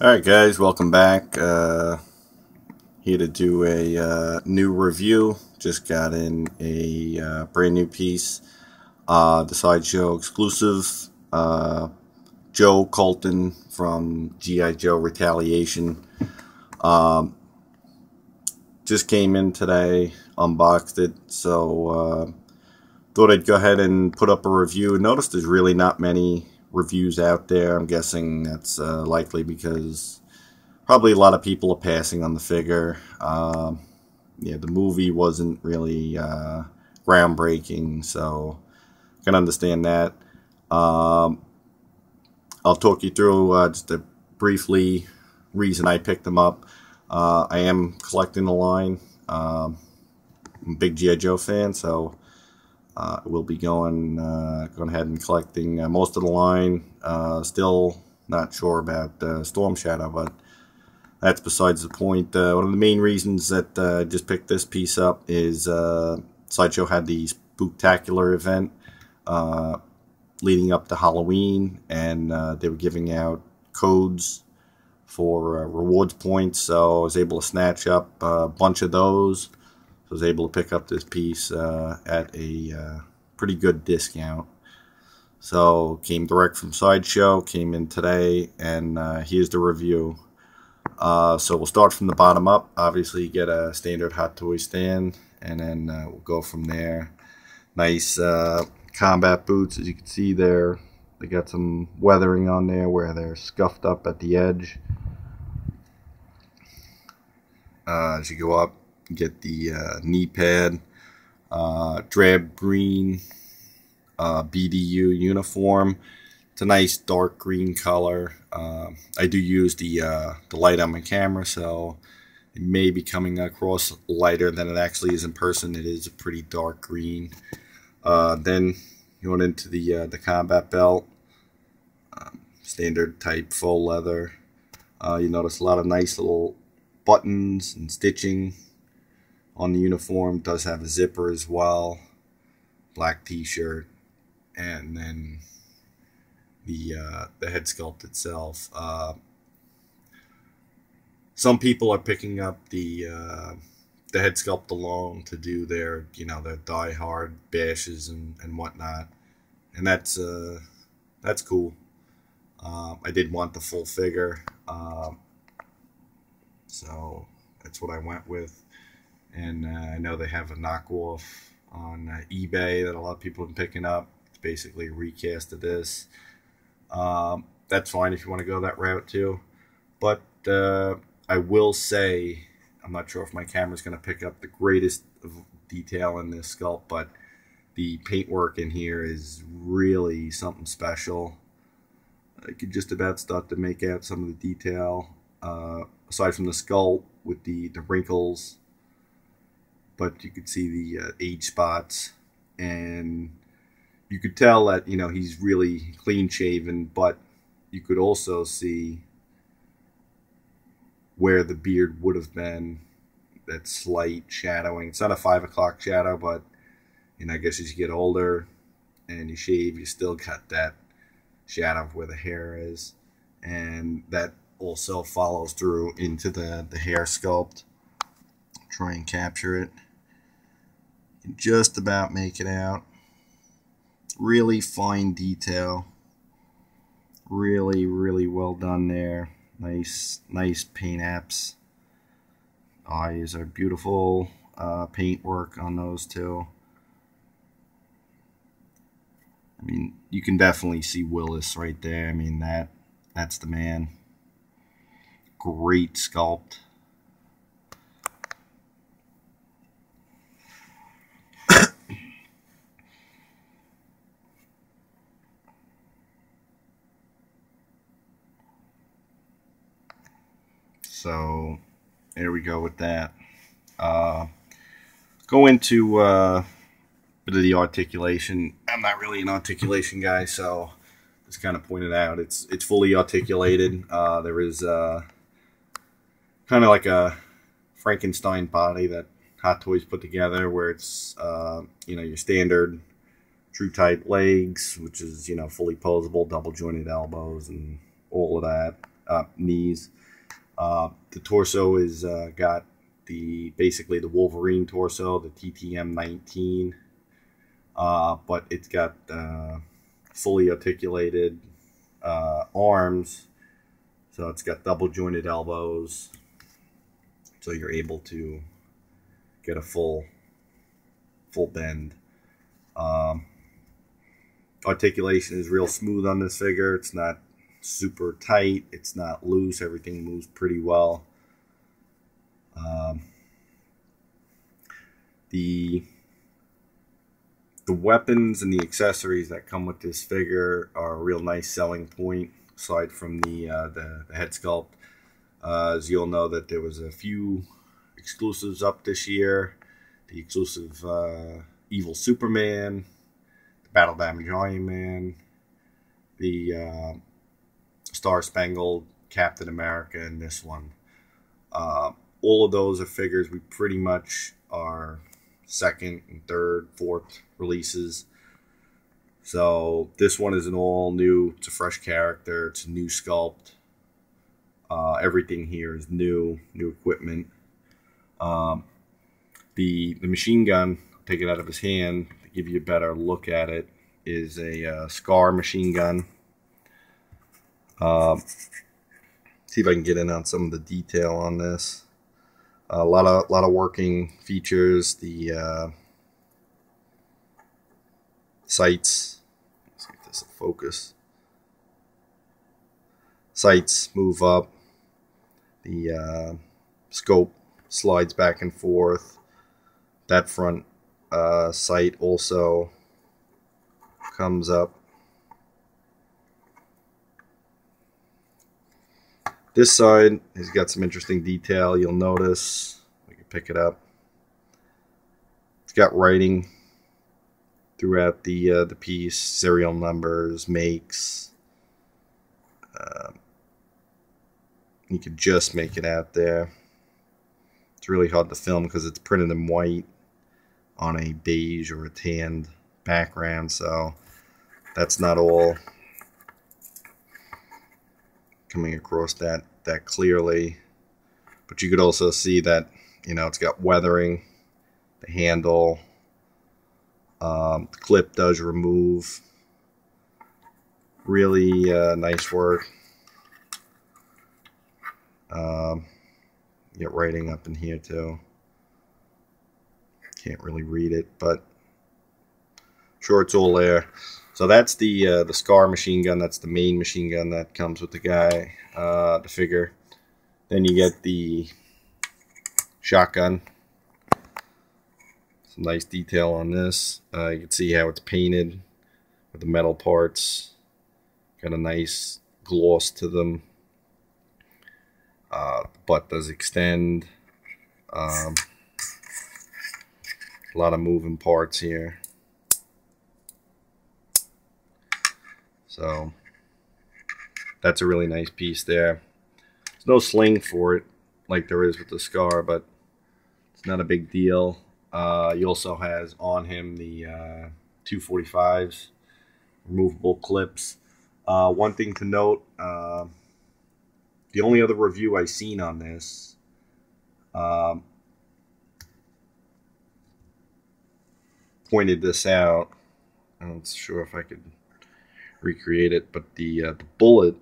Alright guys, welcome back. Uh, here to do a uh, new review. Just got in a uh, brand new piece. Uh, the Sideshow exclusive. Uh, Joe Colton from G.I. Joe Retaliation. Um, just came in today, unboxed it, so uh, thought I'd go ahead and put up a review. Notice there's really not many reviews out there. I'm guessing that's uh, likely because probably a lot of people are passing on the figure. Um, yeah, the movie wasn't really uh, groundbreaking, so I can understand that. Um, I'll talk you through uh, just a briefly reason I picked them up. Uh, I am collecting the line. Um, I'm a big G.I. Joe fan, so uh, we'll be going uh, going ahead and collecting uh, most of the line. Uh, still not sure about uh, Storm Shadow, but that's besides the point. Uh, one of the main reasons that I just picked this piece up is Sideshow had the Spooktacular event leading up to Halloween, and they were giving out codes for rewards points. So I was able to snatch up a bunch of those I was able to pick up this piece uh, at a uh, pretty good discount. So came direct from Sideshow, came in today, and uh, here's the review. Uh, so we'll start from the bottom up. Obviously, you get a standard Hot Toy stand, and then uh, we'll go from there. Nice uh, combat boots, as you can see there. They got some weathering on there where they're scuffed up at the edge. as you go up, get the uh, knee pad, uh, drab green uh, BDU uniform. It's a nice dark green color. Uh, I do use the uh, the light on my camera, so it may be coming across lighter than it actually is in person. It is a pretty dark green. Uh, then going into the the combat belt, um, standard type full leather. you notice a lot of nice little buttons and stitching on the uniform. Does have a zipper as well. Black T-shirt, and then the uh, the head sculpt itself. Uh, some people are picking up the uh, the head sculpt alone to do their you know their die hard bashes and, and whatnot, and that's uh, that's cool. Um, I did want the full figure, um, so that's what I went with and uh, I know they have a knockoff on uh, eBay that a lot of people have been picking up. It's basically a recast of this. Um, that's fine if you want to go that route too. But uh, I will say, I'm not sure if my camera is going to pick up the greatest detail in this sculpt, but the paintwork in here is really something special. I could just about start to make out some of the detail. Uh, aside from the skull with the, the wrinkles but you could see the uh, age spots. And you could tell that you know he's really clean shaven but you could also see where the beard would have been. That slight shadowing. It's not a five o'clock shadow but you know i guess as you get older and you shave you still got that shadow of where the hair is. And that also follows through into the the hair sculpt. Try and capture it just about make it out. Really fine detail. Really, really well done there. Nice, nice paint apps. Eyes are beautiful. Uh, paint work on those too. I mean, you can definitely see Willis right there. I mean, that that's the man. Great sculpt. So there we go with that. Uh, go into uh, bit of the articulation. I'm not really an articulation guy, so just kind of pointed out it's it's fully articulated. Uh, there is uh, kind of like a Frankenstein body that Hot Toys put together, where it's uh, you know your standard true type legs, which is you know fully posable, double jointed elbows, and all of that. uh, knees. Uh, the torso is uh, got the basically the Wolverine torso, the TTM 19, uh, but it's got uh, fully articulated uh, arms, so it's got double jointed elbows, so you're able to get a full full bend. Um, articulation is real smooth on this figure. It's not super tight. It's not loose. Everything moves pretty well. Um, the the weapons and the accessories that come with this figure are a real nice selling point. Aside from the uh, the, the, head sculpt, uh, as you'll know that there was a few exclusives up this year. The exclusive uh, Evil Superman, the Battle Damage Iron Man, the uh, Star Spangled Captain America, and this one. Uh, all of those are figures we pretty much are second and third, fourth releases. So this one is an all new, it's a fresh character, it's a new sculpt. Uh, everything here is new, new equipment. Um, the the machine gun, take it out of his hand to give you a better look at it, is a uh, Scar machine gun. Um, see if I can get in on some of the detail on this a lot of lot of working features. The uh, sights. Let's if this will focus. Sights move up. The uh, scope slides back and forth. That front uh, sight also comes up. This side has got some interesting detail. You'll notice, I can pick it up. It's got writing throughout the uh, the piece, serial numbers, makes. Uh, you could just make it out there. It's really hard to film because it's printed in white on a beige or a tanned background, so that's not all coming across that that clearly. But you could also see that you know it's got weathering, the handle, um, the clip does remove. Really uh, nice work. Um, get writing up in here too. Can't really read it, but sure it's all there. So that's the uh, the Scar machine gun. That's the main machine gun that comes with the guy, uh, the figure. Then you get the shotgun. Some nice detail on this. Uh, you can see how it's painted with the metal parts. Got a nice gloss to them. Uh, the butt does extend. Um, a lot of moving parts here. So that's a really nice piece there. There's no sling for it like there is with the Scar, but it's not a big deal. Uh, he also has on him the uh, 245s, removable clips. Uh, one thing to note, uh, the only other review I've seen on this um, pointed this out. I'm not sure if I could recreate it, but the, uh, the bullet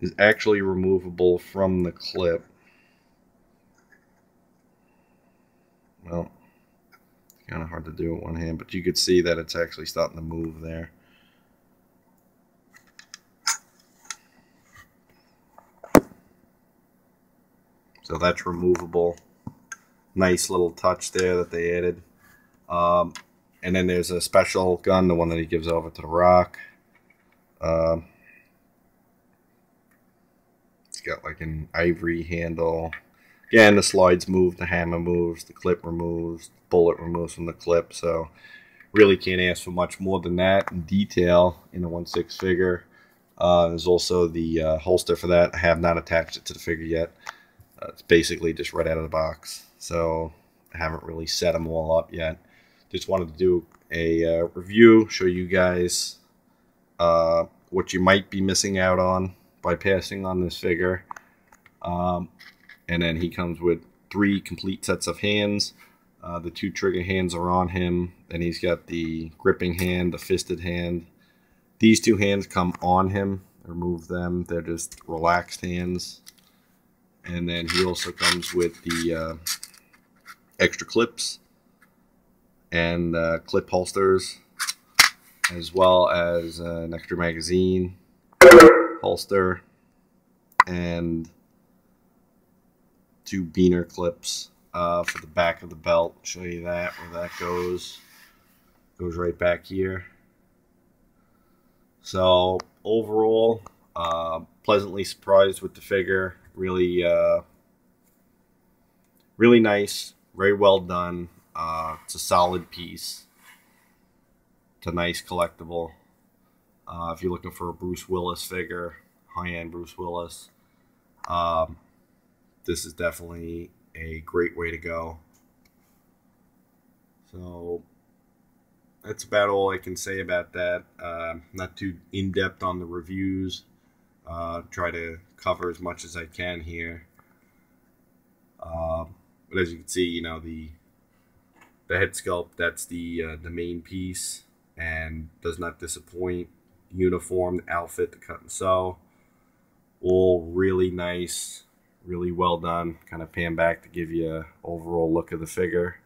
is actually removable from the clip. Well, kind of hard to do with one hand, but you could see that it's actually starting to move there. So that's removable. Nice little touch there that they added. Um, and then there's a special gun, the one that he gives over to the Rock. Um, it's got like an ivory handle. Again, the slides move, the hammer moves, the clip removes, the bullet removes from the clip. So really can't ask for much more than that in detail in a 1-6 figure. Uh, there's also the uh, holster for that. I have not attached it to the figure yet. Uh, it's basically just right out of the box. So I haven't really set them all up yet just wanted to do a uh, review, show you guys uh, what you might be missing out on by passing on this figure. Um, and then he comes with three complete sets of hands. Uh, the two trigger hands are on him. and he's got the gripping hand, the fisted hand. These two hands come on him. Remove them. They're just relaxed hands. And then he also comes with the uh, extra clips and uh, clip holsters, as well as uh, an extra magazine holster and two beaner clips uh, for the back of the belt. Show you that where that goes. Goes right back here. So overall, uh, pleasantly surprised with the figure. Really, uh, really nice. Very well done. Uh, it's a solid piece. It's a nice collectible. Uh, if you're looking for a Bruce Willis figure, high-end Bruce Willis, um, this is definitely a great way to go. So that's about all I can say about that. Uh, not too in depth on the reviews. Uh, try to cover as much as I can here. Uh, but as you can see, you know the the head sculpt that's the uh, the main piece and does not disappoint. Uniform, outfit, the cut and sew, all really nice really well done. Kind of pan back to give you a overall look of the figure.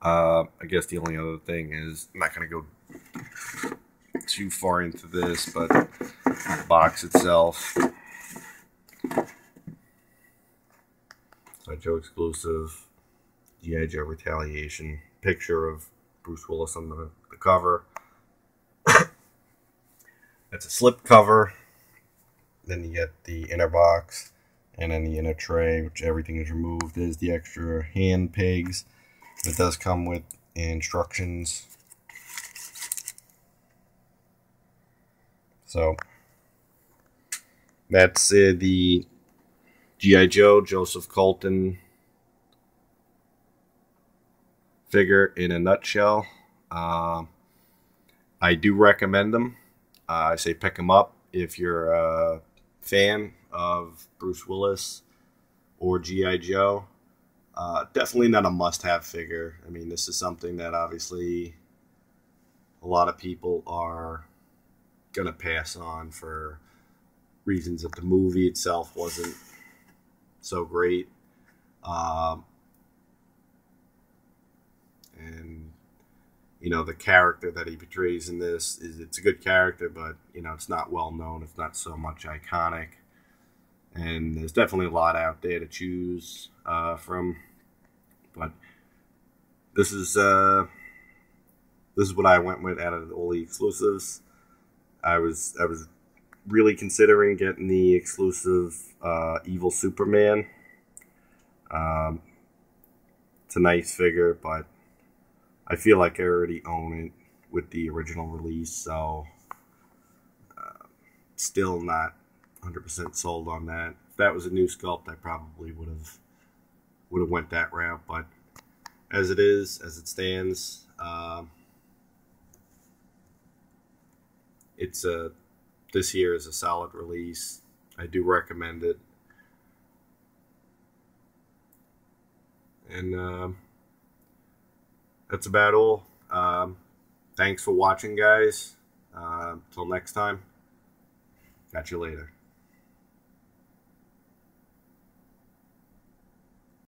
Uh, I guess the only other thing is I'm not going to go too far into this, but the box itself. Joe exclusive, G.I. Joe Retaliation, picture of Bruce Willis on the, the cover. That's a slip cover. Then you get the inner box and then the inner tray, which everything is removed. There's the extra hand pegs. It does come with instructions. So that's uh, the G.I. Joe Joseph Colton figure in a nutshell. Uh, I do recommend them. Uh, I say pick them up if you're a fan of Bruce Willis or G.I. Joe. Uh, definitely not a must have figure. I mean, this is something that obviously a lot of people are going to pass on for reasons that the movie itself wasn't so great. Um, and you know the character that he portrays in this is it's a good character but you know it's not well known it's not so much iconic and there's definitely a lot out there to choose uh, from but this is uh, this is what I went with out of all the exclusives I was I was really considering getting the exclusive uh, evil Superman um, it's a nice figure but I feel like I already own it with the original release, so uh, still not 100% sold on that. If that was a new sculpt, I probably would have would have went that route, but as it is, as it stands, uh, it's a this year is a solid release. I do recommend it. And uh, that's about all. Um, thanks for watching, guys. Uh, next time, catch you later.